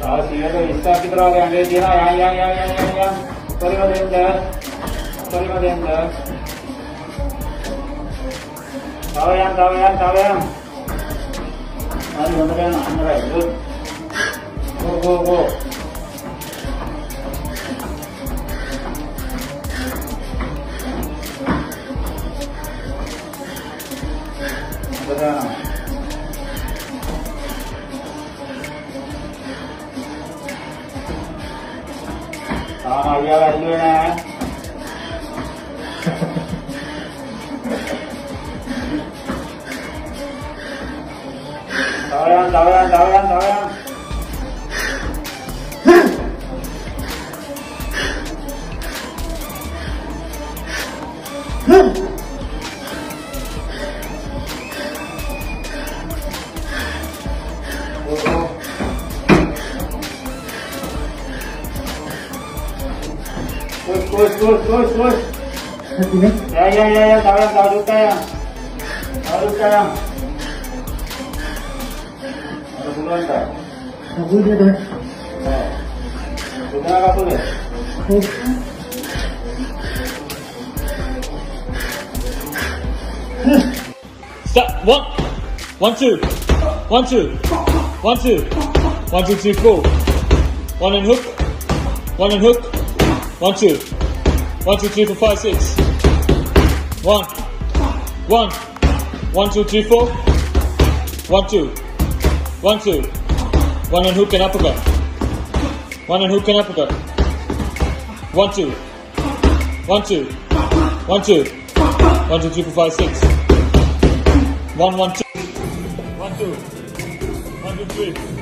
Ah, sige to, isa kita raw yang mà giờ là đưa ra anh, tội anh, tội anh, tội anh Push, push, push, push, push. Ya, ya, ya, ya, tahu yang, tahu juga ya. Tahu juga yang. Ada buluan tak? Eh. Sudah apa boleh? Stop. One. One, two. One, two. One, two. One, two, three, four. One and hook. One and hook. One, two. One, two, three, four, five, six. One. One. One, two, three, four. One, two. One, two. One and hook and uppercut. One and hook and uppercut. One, two. One, two. One, two. One, two, three, four, five, six. One, one, two. One, two. One, two, three.